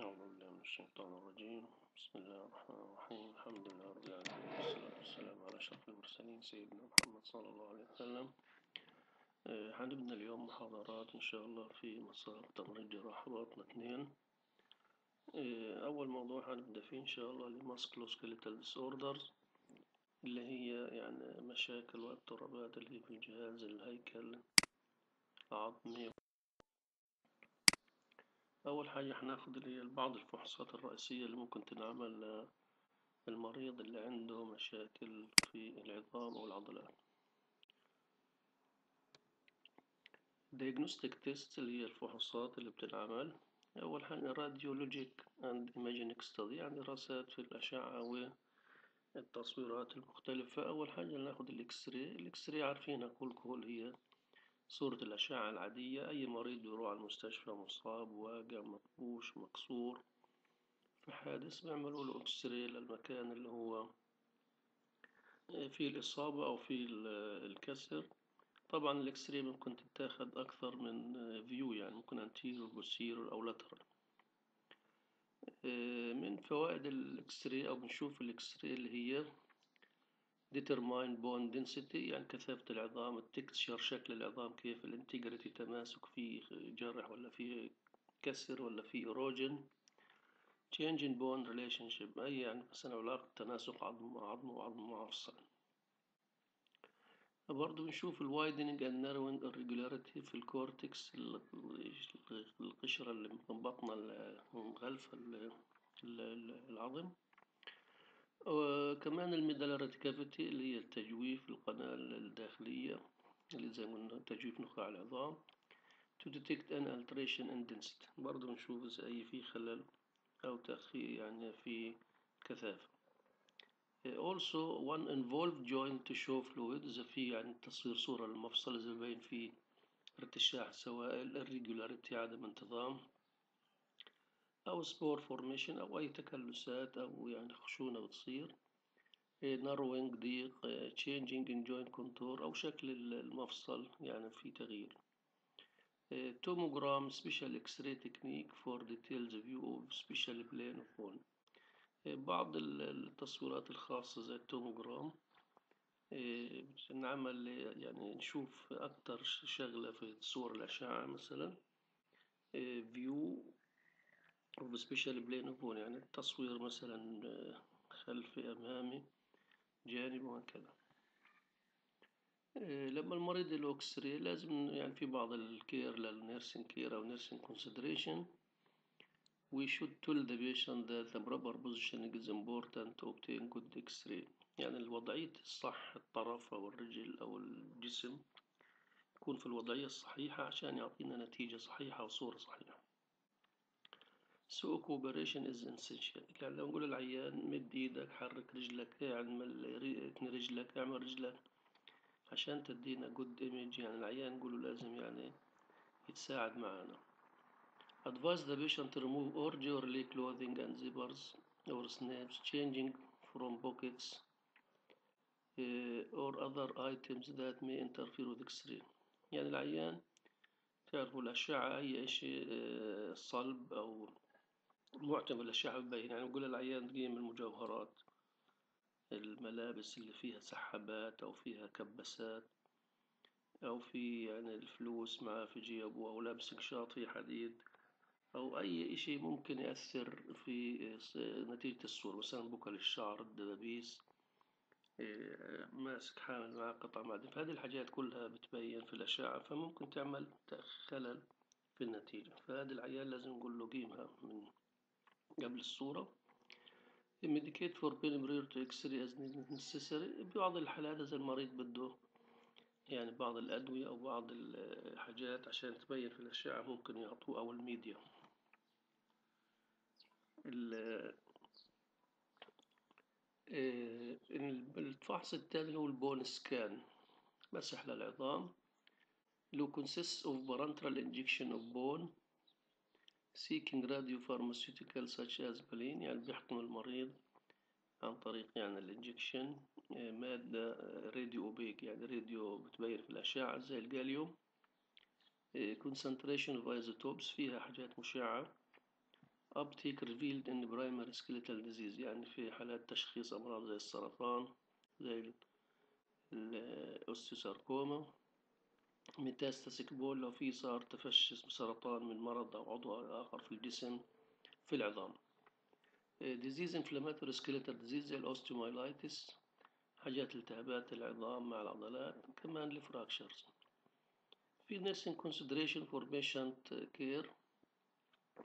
أعوذ بالله من الشيطان الرجيم. بسم الله الرحمن الرحيم. الحمد لله رب العالمين. والصلاة والسلام على أشرف المرسلين سيدنا محمد صلى الله عليه وسلم. هنبدأ اليوم محاضرات إن شاء الله في مسار تمرين جراحة باطنة اثنين أول موضوع هنبدأ فيه إن شاء الله ال musculoskeletal disorders اللي هي يعني مشاكل واضطرابات اللي في جهاز الهيكل العظمي أول حاجة هناخد اللي هي بعض الفحوصات الرئيسية اللي ممكن تنعمل للمريض اللي عنده مشاكل في العظام أو العضلات. Diagnostic test اللي هي الفحوصات اللي بتنعمل أول حاجة radiologic and imaging study يعني دراسات في الأشعة والتصويرات المختلفة. أول حاجة ناخد الإكس راي الإكس راي عارفينها كل هي صورة الأشعة العادية أي مريض بيروح على المستشفى مصاب واقع مطبوش مكسور في حادث بيعملوا له X-ray للمكان اللي هو فيه الإصابة أو فيه الكسر. طبعا ال X-ray ممكن تتاخد أكثر من view يعني ممكن anterior posterior أو lateral من فوائد ال X-ray أو بنشوف ال X-ray اللي هي determine bone density يعني كثافة العظام ال texture شكل العظام كيف ال integrity تماسك فيه جرح ولا فيه كسر ولا فيه erosion. Change in bone relationship أي يعني مثلا علاقة تناسق عظم مع عظم وعظم مفصل برضه بنشوف ال widening and narrowing irregularity في ال cortex القشرة اللي من بطن العظم. وكمان ال medullary cavity اللي هي التجويف القناة الداخلية اللي زي ما قلنا تجويف نخاع العظام to detect an alteration in density. برضه نشوف أي في خلل أو تأخير يعني في كثافة. Also one involved joint to show fluid. إذا في يعني تصوير صورة للمفصل إذا بين فيه ارتشاح سوائل irregularity عدم انتظام. أو spur formation أو أي تكلسات أو يعني خشونة بتصير. narrowing ضيق changing in joint contour أو شكل المفصل يعني في تغيير. tomogram special x-ray technique for detailed view of special plane of bone بعض التصويرات الخاصة زي ال tomogram نعمل يعني نشوف أكتر شغلة في صور الأشعة مثلا. view of special plane of bone يعني التصوير مثلا خلفي أمامي جانبي وهكذا. لما المريض له x-ray لازم يعني في بعض ال care لل nursing care أو nursing consideration we should tell the patient that the proper positioning is important to obtain good x-ray. يعني الوضعية الصح الطرف أو الرجل أو الجسم يكون في الوضعية الصحيحة عشان يعطينا نتيجة صحيحة وصورة صحيحة. so cooperation is essential كان لو نقول العيان مد إيدك حرك رجلك اعمل رجلك اعمل رجلك. عشان تدينا good image يعني العيان نقول لازم يعني يتساعد معانا. Advise the patient to remove all jewelry clothing and zippers or snaps changing from pockets uh, or other items that may interfere with يعني العيان تعرفوا الأشعة اي شيء إيه، صلب أو معتمد الأشعة ببين يعني نقول العيان تقيم المجوهرات الملابس اللي فيها سحابات أو فيها كبسات أو في يعني الفلوس معاه في جيبه أو لابس قشاط في حديد أو أي إشي ممكن يأثر في نتيجة الصورة مثلا بكل الشعر الدبابيس ماسك حامل معاه قطع معدن. فهذه الحاجات كلها بتبين في الأشعة فممكن تعمل خلل في النتيجة. فهذا العيان لازم نقول له قيمها من قبل الصورة. Medicate for pain prior to x-ray as necessary. بعض الحالات إذا المريض بده يعني بعض الأدوية أو بعض الحاجات عشان تبين في الأشعة ممكن يعطوه أو الميديا. الفحص التالي هو ال bone scan. مسح للعظام. لو consists of parenteral injection of bone-seeking radiopharmaceutical such as بلين يعني بيحقن المريض عن طريق يعني ال injection مادة radiopaque يعني راديو بتبين في الأشعة. زي ال gallium concentration of isotopes فيها حاجات مشعة. Uptake revealed in primary skeletal disease يعني في حالات تشخيص أمراض زي السرطان زي ال osteosarcoma metastatic bone لو في صار تفشي سرطان من مرض أو عضو آخر في الجسم في العظام. Inflammatory skeletal disease زي ال osteomyelitis حاجات التهابات العظام مع العضلات كمان ال fractures في nursing consideration for patient care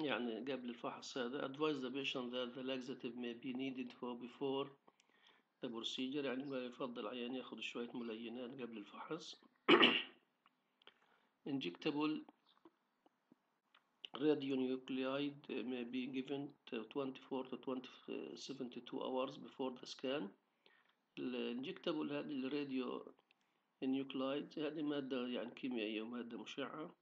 يعني قبل الفحص هذا advise the patient that the laxative may be needed for before the procedure يعني ما يفضل عيان ياخذ شوية ملينات قبل الفحص. Injectable radionuclide may be given to 24 to 20 72 hours before the scan ال injectable هذه ال radionuclide هذه مادة يعني كيميائية ومادة مشعة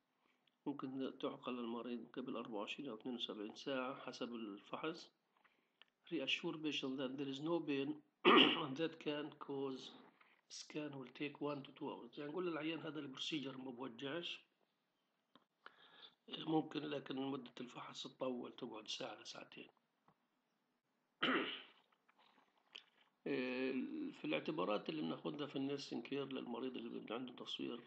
ممكن تحقن المريض قبل 24 أو 72 ساعة حسب الفحص reassure patient that there is no pain and that can cause scan will take 1 to 2 hours. يعني نقول للعيان هذا ال procedure ما بوجعش. ممكن لكن مدة الفحص تطول تقعد ساعة لساعتين في الاعتبارات اللي بناخدها في ال nursing care للمريض اللي عنده تصوير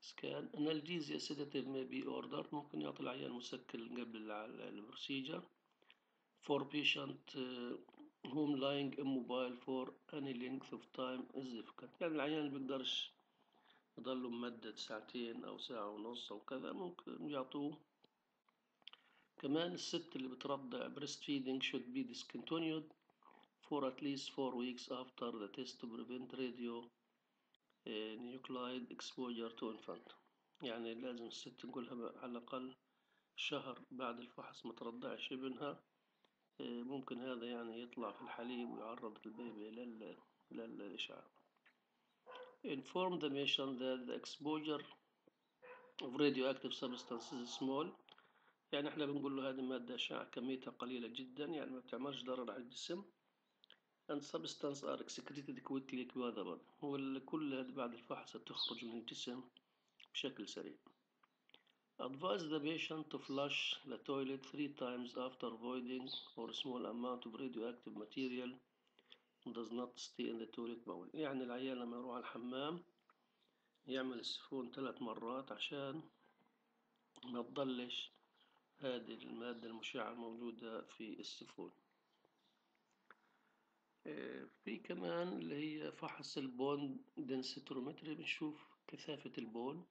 scan analgesia sedative may be ordered. ممكن يعطي العيان مسكن قبل ال procedure for patient whom lying immobile for any length of time is difficult يعني العيان اللي بيقدرش يضلوا ممدد ساعتين أو ساعة ونص أو كذا ممكن يعطوه. كمان الست اللي بترضع breastfeeding should be discontinued for at four weeks after the test to prevent radionuclide exposure to infant يعني لازم الست نقولها على الأقل شهر بعد الفحص ما ترضعش ابنها. ممكن هذا يعني يطلع في الحليب ويعرض البيبي لل... للإشعاع. Inform the patient that the exposure of radioactive substances is small. يعني إحنا بنقول له هذه مادة أشعة كميتها قليلة جدا يعني ما بتعملش ضرر على الجسم. And substances are excreted quickly وكل هذه بعد الفحص تخرج من الجسم بشكل سريع. Advise the patient to flush the toilet three times after voiding so small amount of radioactive material does not stay in the toilet bowl. يعني العيان لما يروح على الحمام يعمل السيفون ثلاث مرات عشان ما تضلش هذه المادة المشعة موجودة في السيفون في كمان اللي هي فحص ال bone densitometry بنشوف كثافة ال bone.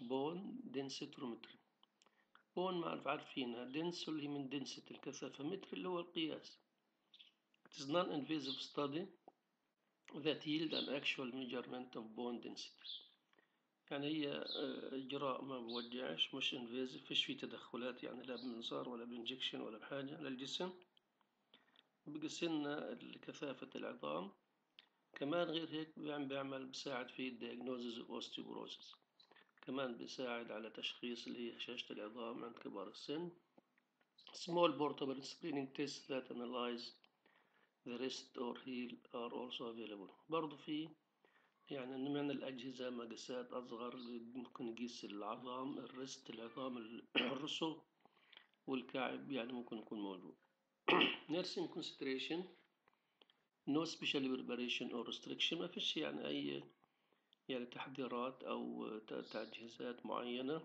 bone densitometry bone ما عارفينها dens اللي هي من density الكثافة. متر اللي هو القياس. It is non-invasive study that yield an actual measurement of bone density. يعني هي إجراء ما بوجعش مش invasive فيش فيه تدخلات يعني لا بمنظار ولا ب injection ولا بحاجة. للجسم بقيسلنا كثافة العظام. كمان غير هيك بيعمل بيساعد في الدياجنوزز of osteoporosis. كمان بيساعد على تشخيص اللي هي هشاشة العظام عند كبار السن. Small portable screening tests that analyze the wrist or heel are also available. برضو في يعني من الأجهزة مقاسات أصغر ممكن نقيس العظام الرست العظام الرسل والكعب يعني ممكن يكون موجود. Nursing consideration. No special preparation or restriction. ما فيش يعني أي يعني تحضيرات أو تجهيزات معينة.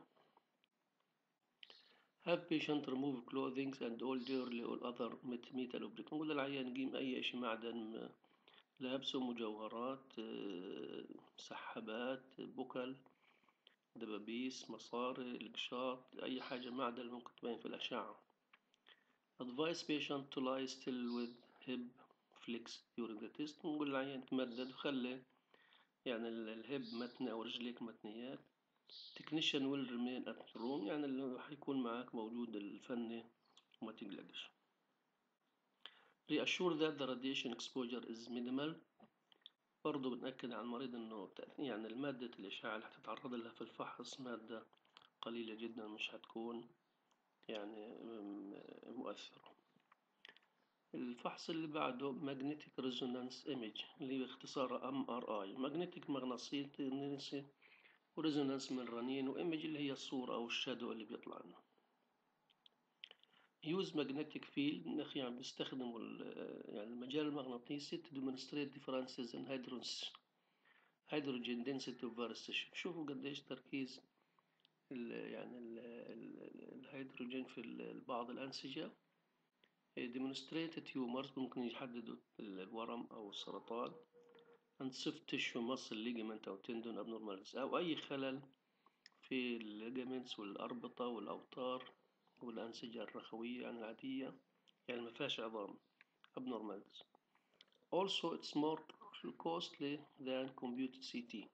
Have patient remove clothing and all jewelry or other metal object نقول للعيان نقيم أي شيء معدن لابسه مجوهرات مسحبات بكل دبابيس مصاري القشاط أي حاجة معدن ممكن تبين في الأشعة. Advise patient to lie still with hip flex during the test. نقول للعيان تمدد وخلي يعني الهب متني أو رجليك متنيات. Will remain at the room يعني اللي حيكون معاك موجود الفني وما تقلقش. Reassure that the radiation exposure is minimal. برضو بنأكد على المريض إنه يعني المادة الإشعاع اللي هتتعرض لها في الفحص مادة قليلة جدا مش هتكون يعني مؤثرة. الفحص اللي بعده magnetic resonance image اللي باختصارها MRI magnetic مغناطيسي و resonance من الرنين و image اللي هي الصورة أو ال shadow اللي بيطلع لنا. use magnetic field نخ- يعني بيستخدموا يعني المجال المغناطيسي demonstrate differences in hydrogen hydrogen density of شوفوا قديش تركيز ال يعني ال ال الهيدروجين في بعض الأنسجة. Demonstrated tumors ممكن يحددوا الورم أو السرطان. and soft tissue muscle ligament أو tendon abnormalities أو أي خلل في ال ligaments والأربطة والأوتار والأنسجة الرخوية يعني العادية يعني ما فيهاش عظام abnormalities also it's more costly than computed CT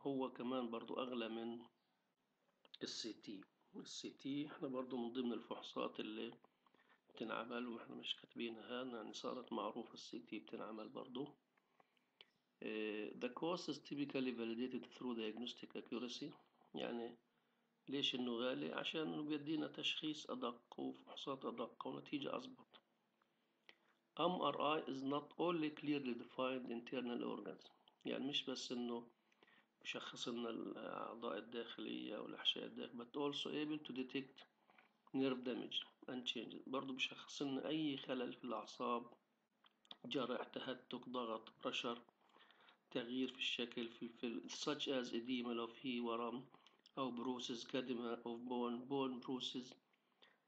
هو كمان برضو أغلى من ال CT ال CT إحنا برضو من ضمن الفحوصات اللي بتنعمل وإحنا مش كاتبينها يعني صارت معروفة ال CT بتنعمل برضو. Eh, the cost is typically validated through diagnostic accuracy. يعني ليش إنه غالي؟ عشان إنه بيدينا تشخيص أدق وفحوصات أدق ونتيجة اضبط MRI is not only clearly defined internal organs. يعني مش بس إنه بشخص لنا الأعضاء الداخلية والأحشاء الداخلية but also able to detect nerve damage. And changes برضو بشخص لنا أي خلل في الأعصاب جرح تهتك ضغط pressure تغيير في الشكل في في such as edema لو في ورم أو bruises كدمة أو bone bone bruises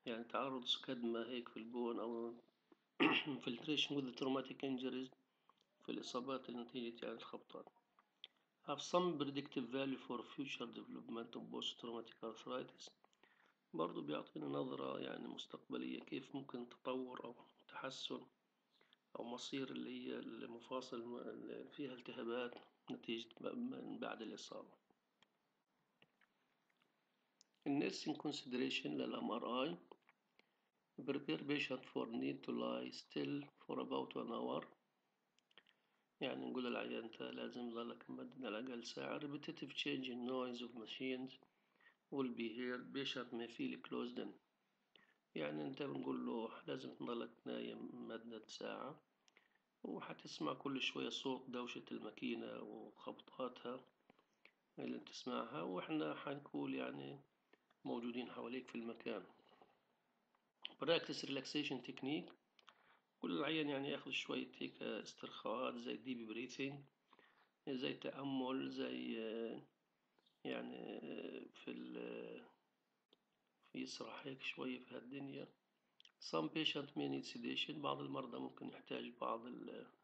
يعني تعرض كدمة هيك في البون أو infiltration with traumatic injuries في الإصابات النتيجة يعني الخبطات. Have some predictive value for future development of post-traumatic arthritis. برضو بيعطينا نظرة يعني مستقبلية كيف ممكن تطور أو تحسن أو مصير اللي هي المفاصل اللي فيها التهابات نتيجة من بعد الإصابة. ال nursing consideration لل MRI prepare patient for need to lie still for about one hour. يعني نقول للعيان أنت لازم ظلك ممدد على الأقل ساعة. Repetitive change in noise of machines. Heard patient may feel closed in يعني أنت بنقول له لازم تضلك نايم مدة ساعة وحتسمع كل شوية صوت دوشة الماكينة وخبطاتها اللي بتسمعها وإحنا حنقول يعني موجودين حواليك في المكان. practice relaxation technique كل العيان يعني ياخذ شوية هيك استرخاءات زي deep breathing زي تأمل زي يعني في ال في يسرح هيك شوية في هالدنيا. Some patient may need sedation. بعض المرضى ممكن يحتاج بعض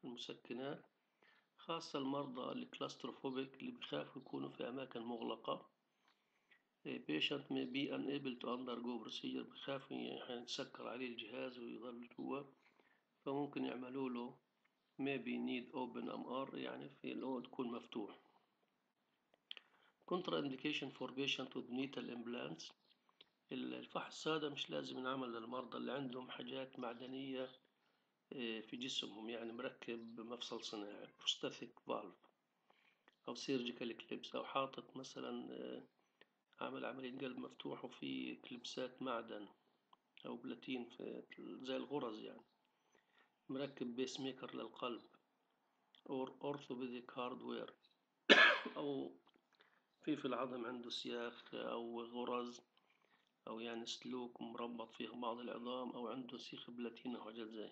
المسكنات خاصة المرضى الكلاستروفوبيك اللي بيخافوا يكونوا في أماكن مغلقة. Patient may be unable to undergo procedure بخاف يتسكر عليه الجهاز ويظل جوا. فممكن يعملوا له maybe need open MR يعني في اللي تكون مفتوح. Contraindication for patient with metal implants. الفحص هذا مش لازم ينعمل للمرضى اللي عندهم حاجات معدنية في جسمهم يعني مركب مفصل صناعي prosthetic valve أو surgical clips أو حاطط مثلا عامل عملية قلب مفتوح وفي كليبسات معدن أو بلاتين زي الغرز يعني. مركب pacemaker للقلب أو orthopedic hardware أو في في العظم عنده سياخ أو غرز أو يعني سلوك مربط فيه بعض العظام أو عنده سيخ بلاتينة أو حاجات زي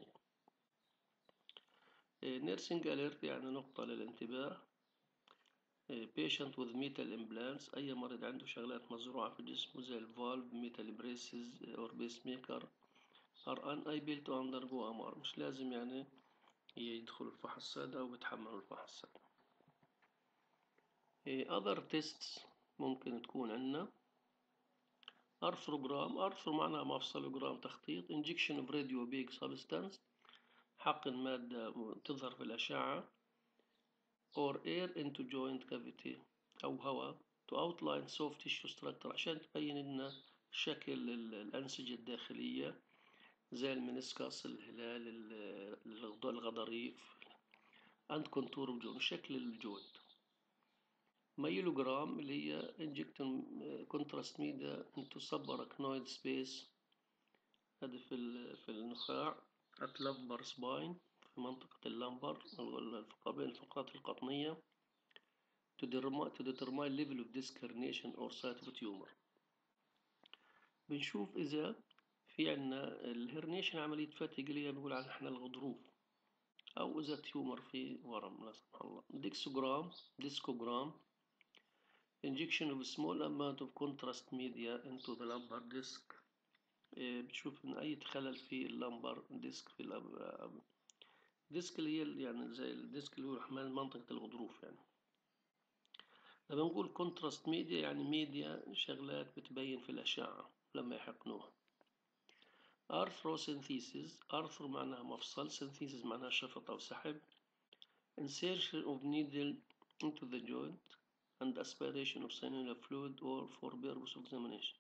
nursing alert يعني نقطة للانتباه. patient with metal implants أي مريض عنده شغلات مزروعة في جسمه زي ال valve metal braces or pacemaker are unable to undergo MR مش لازم يعني يدخل الفحص هذا أو يتحملوا الفحص هذا other tests ممكن تكون عندنا. أرثروجرام أرثرو معناها مفصلوجرام تخطيط. injection of radio big substance حقن مادة تظهر في الأشعة. or air into joint cavity أو هواء to outline soft tissue structure عشان تبين لنا شكل الأنسجة الداخلية. زي المنسكس الهلال الغضاريف and contour of joint شكل ال joint. myelogram اللي هي injecting contrast media into subarachnoid space. هذا في في النخاع at lumbar spine في منطقة ال lumbar بين الفقرات القطنية. To determine level of disc herniation or site of tumor. بنشوف إذا في عنا ال herniation عملية فتق اللي هي بنقول عنها إحنا الغضروف. أو إذا tumor في ورم لا سمح الله. discogram discogram injection of small amount of contrast media into the lumbar disc. إيه، بتشوف إن أي خلل في ال lumbar disc في الأب... disc اللي هي يعني زي ال disc اللي هو حمال منطقة الغضروف يعني. لما نقول contrast media يعني ميديا شغلات بتبين في الأشعة لما يحقنوها. Arthrocentesis arthro معناها مفصل centesis معناها شفط أو سحب. Insertion of needle into the joint. And aspiration of synovial fluid or for purpose of examination.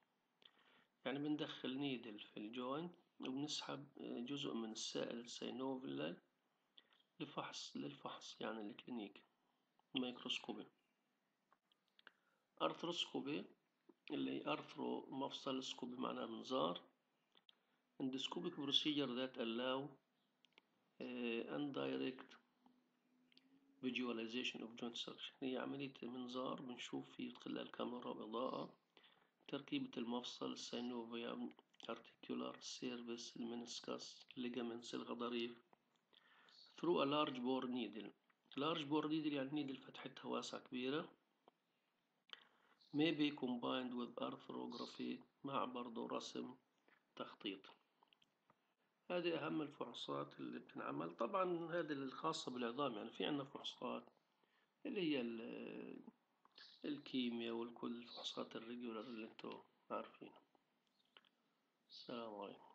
يعني بندخل needle في ال joint وبنسحب جزء من السائل ال synovial لفحص للفحص يعني ال clinic microscopy arthroscopy اللي arthro مفصل scopy معناه منظار. endoscopic procedure that allow uh, visualization of joint structure هي عملية منظار بنشوف فيه خلال الكاميرا بإضاءة تركيبة المفصل ال synovia articular surface ال meniscus ligaments الغضاريف through a large bore needle large bore needle يعني needle فتحتها واسعة كبيرة may be combined with arthrography مع برضو رسم تخطيط هذه أهم الفحوصات اللي بتنعمل. طبعا هذه الخاصة بالعظام يعني في عنا فحوصات اللي هي الكيمياء والكل الفحوصات الريجولار اللي انتو عارفينها السلام عليكم.